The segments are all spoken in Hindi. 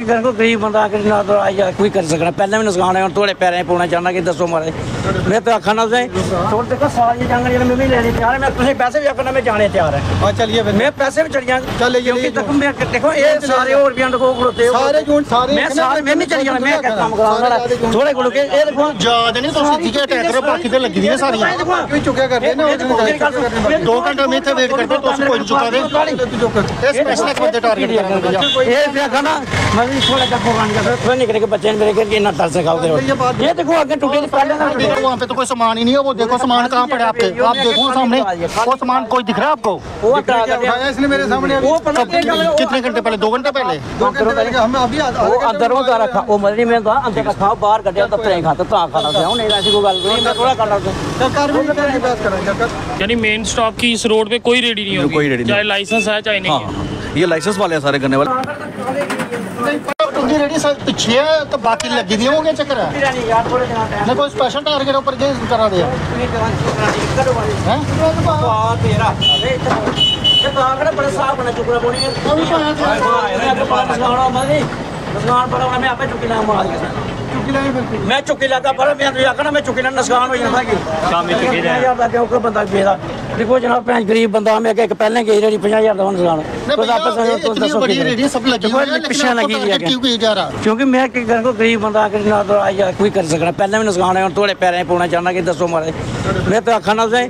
ਕਿਸੇ ਕੋ ਗਰੀਬ ਬੰਦਾ ਕਿ ਨਾ ਦਰਾਜ ਜਾ ਕੋਈ ਕਰ ਸਕਣਾ ਪਹਿਲਾਂ ਵੀ ਨੁਕਸਾਨ ਹੈ ਹੁਣ ਤੁਹਾਡੇ ਪੈਰਾਂ ਪਾਉਣਾ ਚਾਹਨਾ ਕਿ ਦੱਸੋ ਮਾਰੇ ਮੈਂ ਤਾਂ ਆਖਣਾ ਤੁਸੀਂ ਛੋੜ ਦੇਖੋ ਸਾਰੀਆਂ ਜੰਗਾਂ ਜਿਹੜੇ ਮੈਂ ਵੀ ਲੈਣੇ ਤਿਆਰ ਹੈ ਮੈਂ ਤੁਸੀਂ ਪੈਸੇ ਵੀ ਆਖਣਾ ਮੈਂ ਜਾਣੇ ਤਿਆਰ ਹੈ ਆ ਚੱਲੀਏ ਫਿਰ। ਮੈਂ ਪੈਸੇ ਵੀ ਚੜੀਆਂ ਚੱਲ ਕਿਉਂਕਿ ਤੱਕ ਮੈਂ ਦੇਖੋ ਇਹ ਸਾਰੇ ਹੋਰ ਵੀ ਅੰਡਕੋ ਖੜੋਤੇ ਸਾਰੇ ਜੂਨ ਸਾਰੇ ਮੈਂ ਸਾਰੇ ਮੈਂ ਵੀ ਚੜੀ ਜਾਣਾ ਮੈਂ ਕੰਮ ਕਰਾਉਣ ਵਾਲਾ ਥੋੜੇ ਕੋਲ ਕੇ ਇਹ ਦੇਖੋ। ਯਾਦ ਨਹੀਂ ਤੁਸੀਂ ਠੀਕ ਹੈ ਟੈਂਕਰ ਬਾਕੀ ਤੇ ਲੱਗੀ ਦੀਆਂ ਸਾਰੀਆਂ। ਕਿਉਂ ਚੁੱਕਿਆ ਕਰਦੇ ਨੇ? ਦੋ ਘੰਟੇ ਮੈਂ ਇੱਥੇ ਵੇਟ ਕਰਦਾ ਤੁਸੀਂ ਕੋਈ ਚੁੱਕਾ ਦੇ ਇਹ ਸਪੈਸ਼ਲ ਇੱਕ ਬੰਦੇ ਟਾਰਗੇਟ ਕਰਾਂਗੇ ਇਹ ਫਿਰ ਆਖਣਾ थोड़ा सा भगवान का थोड़ा निकल के बच्चे मेरे के इतना तरस खाओगे ये देखो आगे टूटे पहले ना टूटे वहाँ पे तो कोई सामान ही नहीं है वो देखो सामान कहाँ पड़े आपके। आप देखो सामने वो सामान कोई दिख रहा है आपको? वो हटा कर दिया। उठाया इसने मेरे सामने अभी वो पता कब क्या कर रहे हो? कितने घंटे पहले? दो घंटे पहले? दो घंटे पहले अभी आधे वो घंटे अंदर वो का रखा वो मदनी में था अंदर रखा बाहर कटिया तो प्रेम खाता तो खाना था नहीं ऐसी कोई गल नहीं मैं थोड़ा करना था सरकार भी नहीं करेगी बहस करेंगे कर यानी मेन स्टॉप की इस रोड पे कोई रेडी नहीं होगी कोई रेडी नहीं। चाहे लाइसेंस है चाहे नहीं हाँ ये लाइसेंस वाले हैं सारे गन्ने वाले। टुंगी रेडी सर पीछे है तो बाकी लगी दी हो गया चक्कर है यार थोड़े दिन टाइम नहीं कोई स्पेशल टारगेट ऊपर के करा दिया हैं तेरा ये तो आंकड़े बड़े साफ़ बने चुकड़ा बोनी है नुकसान बड़ा मैं आपे चुकी ना मार चुकी नहीं बिल्कुल मैं चुकी लगा पर मैं तो आखना मैं चुकी ना नुकसान हो जाता कि शामी चुकी ना यार लगे ओकर बंदा बेदा देखो जनाब भैंस गरीब बंदा हमें अगर पहले गई रेडी पंजा हज़ार दवा नुकसान पिछले लगी क्योंकि मैं गरीब बंदा आकर तो कोई कर सकना पहले भी नुकसान है थोड़े पैरें पौना चाहना कि दसो मारे मैं तो आखना तुसें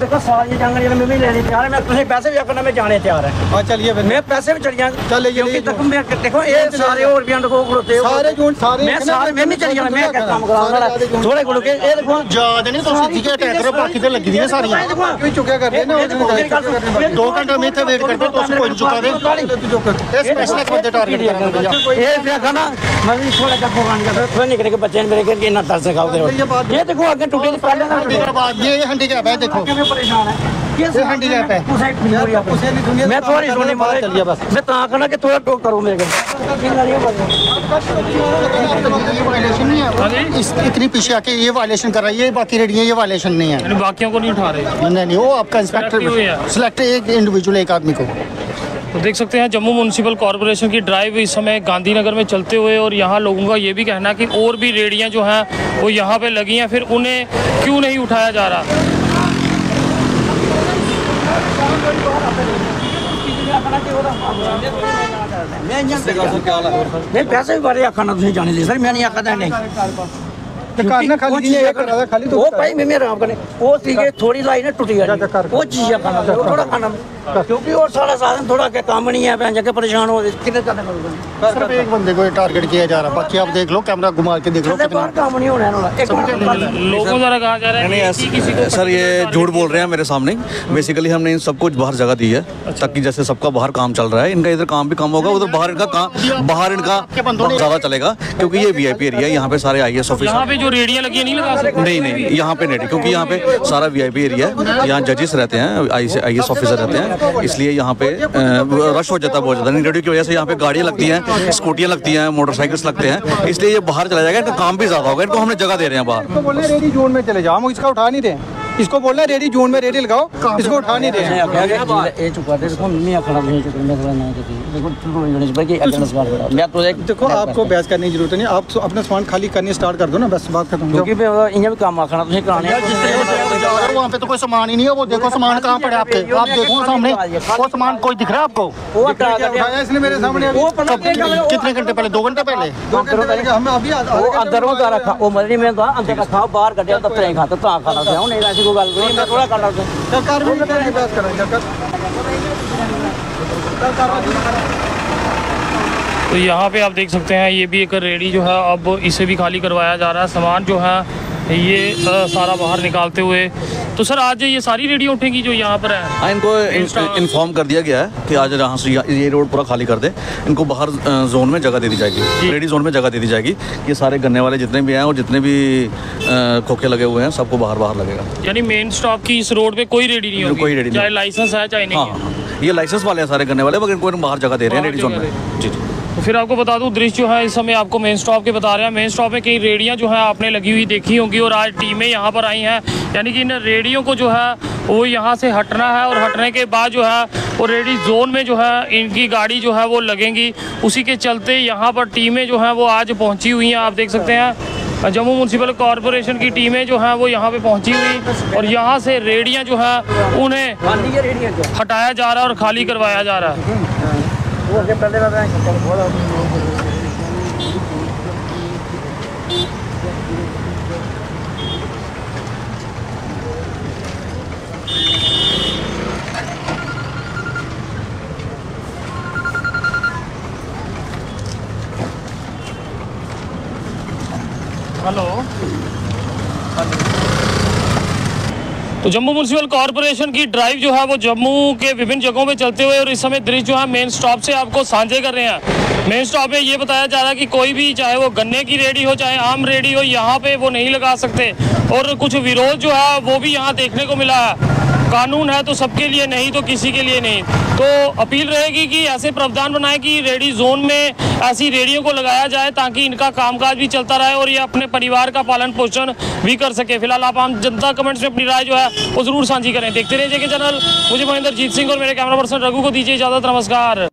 देखो सारी जंगल मैं भी लेनी तैयार मैं तुसें पैसे भी आखना मैं जाने तैयार है। चलिए मैं पैसे भी चली जाऊँ चलिए क्योंकि देखो मैं देखो ये सारे और भी अंडको खड़ोते सारे जोन सारे मैं सारे मैं भी चली मैं काम कराऊँगा थोड़े गुड़ के ये देखो जा देने तो सीधी के अटैक बाकी ते लगी दी सारी अभी चुका कर देना दो घंटे में थे वेट करते तो उसको चुका दे। स्पेशलिस्ट बंदे टारगेट करेंगे भैया। ये देखा ना मैं भी थोड़ा तक भगवान का थोड़ा निकल के बच्चे मेरे के इतना दर्द से खाओ ये देखो आगे टूटे तो तो पहले ना ये हैंडीकैप है देखो। परेशान है। है। ता कहना कि थोड़ा टोक करो मेरे ये वायलेशन नहीं है इस इतनी पीछे आके ये वायलेशन कर रही है बाकी रेडियाँ ये वायलेशन नहीं है। बाकियों को नहीं उठा रहे। नहीं नहीं वो आपका। इंस्पेक्टर सिलेक्ट एक इंडिविजुअल एक आदमी को। तो देख सकते हैं जम्मू म्यूनसिपल कॉरपोरेशन की ड्राइव इस समय गांधीनगर में चलते हुए और यहाँ लोगों का ये भी कहना है कि और भी रेडियाँ जो हैं वो यहाँ पे लगी हैं फिर उन्हें क्यों नहीं उठाया जा रहा? ਨਹੀਂ ਪੈਸੇ ਬਾਰੇ ਆਖਣਾ ਤੁਸੀਂ ਜਾਣੀ ਦੇ ਸਰ ਮੈਂ ਨਹੀਂ ਆਖਦਾ ਨਹੀਂ। सर ये झूठ बोल रहे हैं मेरे सामने बेसिकली हमने इन सब कुछ बाहर जगह दी है ताकि जैसे सबका बाहर काम चल रहा है इनका इधर काम भी कम होगा उधर बाहर इनका काम बाहर इनका ज़्यादा चलेगा क्योंकि ये वी आई पी एरिया है यहाँ पे सारे आई एस ऑफिसर जो रेडियाँ लगी नहीं लगा सकते? नहीं नहीं यहाँ पे नहीं क्योंकि यहाँ पे सारा वीआईपी एरिया है यहाँ जजेस रहते हैं आई एस ऑफिसर रहते हैं इसलिए यहाँ पे रश हो जाता है बहुत ज़्यादा नहीं रेडियो की वजह से यहाँ पे गाड़ियाँ लगती हैं स्कूटियाँ लगती हैं मोटरसाइकिल्स लगते हैं इसलिए ये बाहर चला जाएगा इनका काम भी ज़्यादा होगा इनको हमने जगह दे रहे हैं बाहर। जोन में चले जाओ हम इसका उठा नहीं रहे। इसको बोलना रेडी जून में रेडी लगाओ। इसको उठा नहीं दे देखो तो तो आपको बहस करने की ज़रूरत नहीं आप अपना सामान खाली करने स्टार्ट कर दो ना बस बात खत्म क्योंकि इयाँ भी काम आखना तुसें कराने वहाँ पे तो कोई सामान ही नहीं है वो देखो सामान कहाँ पड़े आपके। आप देखो सामने वो सामान कोई दिख रहा है आपको? इसलिए मेरे सामने कितने घंटे पहले? दो घंटे पहले? दो घंटे पहले। हमें अभी अंदर रखा वो मदनी में अंदर रखा बाहर कटे दफ्तर खाता तो खाता गल थोड़ा सरकार भी तो यहाँ पे आप देख सकते हैं ये भी एक रेडी जो है अब इसे भी खाली करवाया जा रहा है। सामान जो है ये सारा बाहर निकालते हुए। तो सर आज ये सारी रेडियाँ उठेंगी जो यहाँ पर है? हाँ इनको इन्फॉर्म कर दिया गया है कि आज यहाँ से ये रोड पूरा खाली कर दे। इनको बाहर जोन में जगह दे दी जाएगी। रेडी जोन में जगह दे दी जाएगी ये सारे गन्ने वाले जितने भी हैं और जितने भी खोखे लगे हुए हैं सबको बाहर बाहर लगेगा। यानी मेन स्टॉप की इस रोड पे कोई रेडी नहीं होगी कोई रेडी नहीं चाहे लाइसेंस है चाहे नहीं है हाँ। ये लाइसेंस वाले हैं सारे गन्ने वाले मगर इनको बाहर जगह दे रहे हैं रेडी जोन में। जी जी। तो फिर आपको बता दूँ दृश्य जो है इस समय आपको मेन स्टॉप के बता रहे हैं। मेन स्टॉप में कई रेडियाँ जो है आपने लगी हुई देखी होंगी और आज टीमें यहाँ पर आई हैं। यानी कि इन रेडियो को जो है वो यहाँ से हटना है और हटने के बाद जो है और रेडी जोन में जो है इनकी गाड़ी जो है वो लगेंगी। उसी के चलते यहाँ पर टीमें जो हैं वो आज पहुँची हुई हैं आप देख सकते हैं। जम्मू म्यूनसिपल कॉरपोरेशन की टीमें जो हैं वो यहाँ पे पहुँची हुई और यहाँ से रेडियाँ जो है उन्हें हटाया जा रहा है और खाली करवाया जा रहा है। वो के पहले वाला हेलो तो जम्मू म्यूनसिपल कॉरपोरेशन की ड्राइव जो है वो जम्मू के विभिन्न जगहों पे चलते हुए और इस समय दृश्य जो है मेन स्टॉप से आपको साझे कर रहे हैं। मेन स्टॉप में ये बताया जा रहा है कि कोई भी चाहे वो गन्ने की रेडी हो, चाहे आम रेडी हो, यहाँ पे वो नहीं लगा सकते। और कुछ विरोध जो है वो भी यहाँ देखने को मिला है। कानून है तो सबके लिए नहीं तो किसी के लिए नहीं। तो अपील रहेगी कि ऐसे प्रावधान बनाए कि रेडी जोन में ऐसी रेडियो को लगाया जाए ताकि इनका कामकाज भी चलता रहे और ये अपने परिवार का पालन पोषण भी कर सके। फ़िलहाल आप आम जनता कमेंट्स में अपनी राय जो है वो ज़रूर साझी करें। देखते रहिए जेके चैनल। मुझे महेंद्र जीत सिंह और मेरे कैमरा पर्सन रघु को दीजिए इजाज़त। नमस्कार।